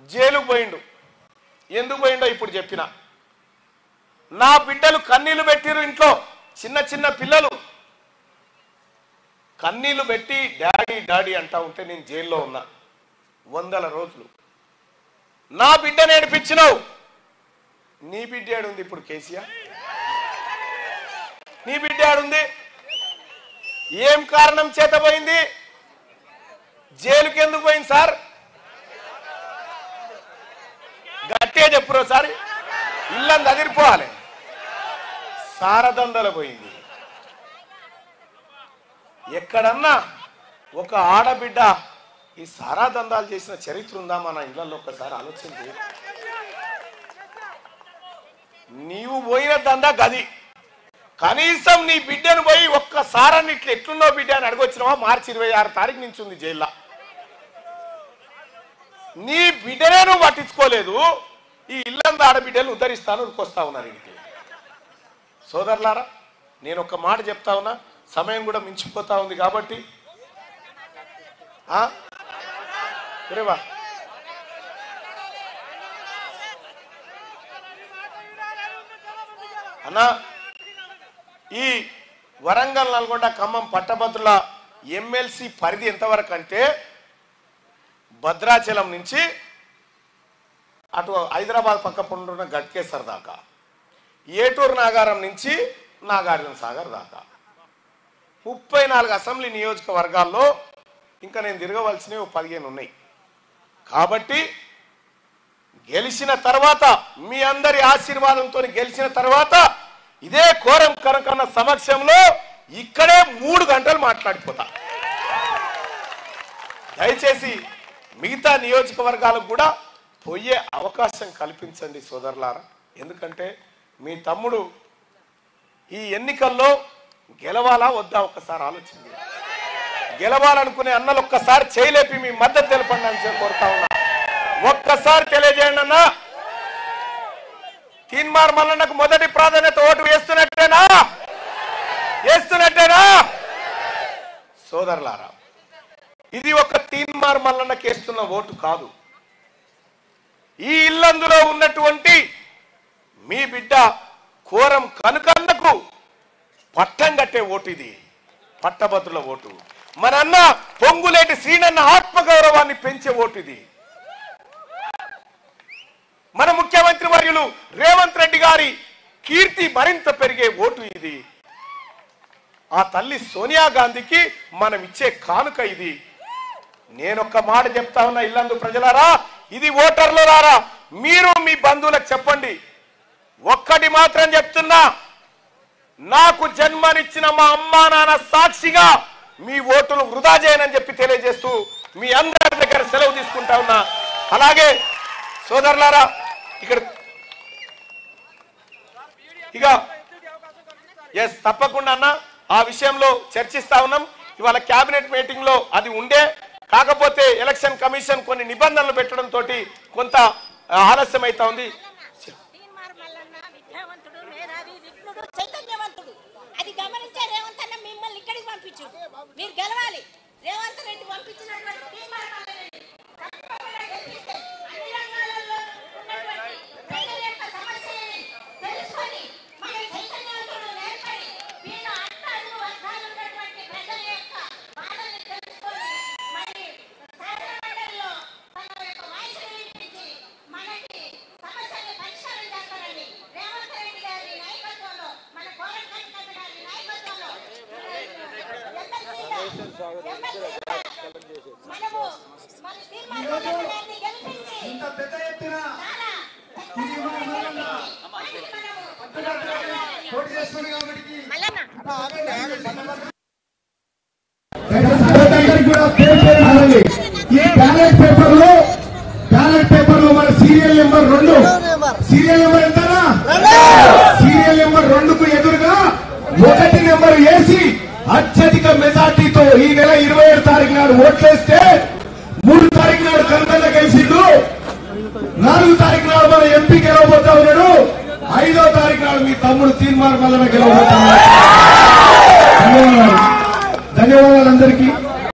జైలుకు పోయిండు. ఎందుకు పోయిండో ఇప్పుడు చెప్పిన. నా బిడ్డలు కన్నీళ్ళు పెట్టిరు ఇంట్లో చిన్న చిన్న పిల్లలు. కన్నీళ్ళు పెట్టి డాడీ డాడీ అంటా ఉంటే నేను జైల్లో ఉన్నా. వందల రోజులు. నా బిడ్డ నేర్పించినావు. నీ బిడ్డ ఏడుంది ఇప్పుడు కేసీఆర్? నీ బిడ్డ ఏడుంది? ఏం కారణం చేత పోయింది? జైలుకి ఎందుకు పోయింది సార్? చెప్పురో సార్? ఇల్లంది అదిరిపోవాలి. సారదందల పోయింది. ఎక్కడన్నా ఒక ఆడబిడ్డ ఈ సారాదందాలు చేసిన చరిత్ర ఉందా మన ఇళ్ళలో ఒక్కసారి ఆలోచించి నీవు పోయిన దందా గది. కనీసం నీ బిడ్డను పోయి ఒక్కసారని ఇట్లా ఎట్లున్నో బిడ్డ అని అడగొచ్చినావా? మార్చి ఇరవై ఆరు తారీఖు నుంచి ఉంది జైల్లో. నీ బిడ్డనే నువ్వు పట్టించుకోలేదు. ఈ ఇల్లంద ఆడబిడ్డలు ఉద్ధరిస్తాను ఉరికొస్తా ఉన్నారు ఇంటికి. సోదరులారా నేను ఒక మాట చెప్తా ఉన్నా సమయం కూడా మించిపోతా ఉంది కాబట్టి రేవా అన్నా ఈ వరంగల్ నల్గొండ ఖమ్మం పట్టభద్రుల ఎమ్మెల్సీ పరిధి ఎంతవరకు అంటే భద్రాచలం నుంచి అటు హైదరాబాద్ పక్క పండున్న గట్కేసర్ దాకా. ఏటూరు నాగారం నుంచి నాగార్జున సాగర్ దాకా. ముప్పై నాలుగు అసెంబ్లీ నియోజకవర్గాల్లో ఇంకా నేను తిరగవలసినవి పదిహేను ఉన్నాయి. కాబట్టి గెలిచిన తర్వాత మీ అందరి ఆశీర్వాదంతో గెలిచిన తర్వాత ఇదే కోరం కనుకన్న సమక్షంలో ఇక్కడే మూడు గంటలు మాట్లాడిపోతా. దయచేసి మిగతా నియోజకవర్గాలకు కూడా పోయే అవకాశం కల్పించండి సోదరులారా. ఎందుకంటే మీ తమ్ముడు ఈ ఎన్నికల్లో గెలవాలా వద్దా ఒక్కసారి ఆలోచించి గెలవాలనుకునే అన్నలు ఒక్కసారి చేయలేపి మీ మద్దతు తెలపండి అని కోరుతా ఉన్నా. ఒక్కసారి తెలియజేయండి అన్నా. తీన్మార్ మల్లన్నకు మొదటి ప్రాధాన్యత ఓటు వేస్తున్నట్టేనా? వేస్తున్నట్టేనా? సోదరులారా ఇది ఒక తీన్మార్ మల్లన్నకి వేస్తున్న ఓటు కాదు. ఈ ఇల్లందులో ఉన్నటువంటి మీ బిడ్డ కోరం కనుకన్నకు పట్టం కట్టే ఓటు ఇది. పట్టభద్రుల ఓటు. మనన్న పొంగులేటి శ్రీనన్న ఆత్మగౌరవాన్ని పెంచే ఓటు ఇది. మన ముఖ్యమంత్రి వర్యులు రేవంత్ రెడ్డి గారి కీర్తి మరింత పెరిగే ఓటు ఇది. ఆ తల్లి సోనియా గాంధీకి మనం ఇచ్చే కానుక ఇది. నేనొక్క మాట చెప్తా ఉన్నా ఇల్లందు ప్రజలారా ఇది ఓటర్లు రారా? మీరు మీ బంధువులకు చెప్పండి. ఒక్కటి మాత్రం చెప్తున్నా నాకు జన్మనిచ్చిన మా అమ్మా నాన్న సాక్షిగా మీ ఓటును వృధా చేయనని చెప్పి తెలియజేస్తూ మీ అందరి దగ్గర సెలవు తీసుకుంటా ఉన్నా. అలాగే సోదరులారా ఇక్కడ ఇక ఎస్ తప్పకుండా అన్న ఆ విషయంలో చర్చిస్తా ఉన్నాం. ఇవాళ క్యాబినెట్ మీటింగ్లో అది ఉండే కాకపోతే ఎలక్షన్ కమిషన్ కొన్ని నిబంధనలు పెట్టడం తోటి కొంత ఆలస్యం అవుతా ఉంది. తీన్మార్ అది గమనించే రేవంత్ అన్న మిమ్మల్ని ఇక్కడికి పంపించు. మీరు గెలవాలి. రేవంత్ రెడ్డి పంపించినటువంటి ఇంత పెద్ద ఎత్తున పోటీ చేస్తుంది కాబట్టి కూడా పేరు పేరు. ఈ బ్యాలెట్ పేపర్లో బ్యాలెట్ పేపర్లో మన సీరియల్ నెంబర్ రెండు. సీరియల్ నెంబర్ ఎంతనా? సీరియల్ నెంబర్ రెండుకు ఎదురుగా ఒకటి నెంబర్ వేసి అత్యధిక మెజార్టీతో ఈ నెల ఇరవై ఏడు తారీఖు నాడు ఓట్లేస్తే మూడు తారీఖు నాడు కనకన్న గెలిచిండు. నాలుగు తారీఖు నాడు మన ఎంపీ గెలవబోతా ఉన్నాడు ఐదో తారీఖు నాడు మీ తమ్ముడు తీర్మానం వల్ల గెలవబోతా ధన్యవాదాలు అందరికీ.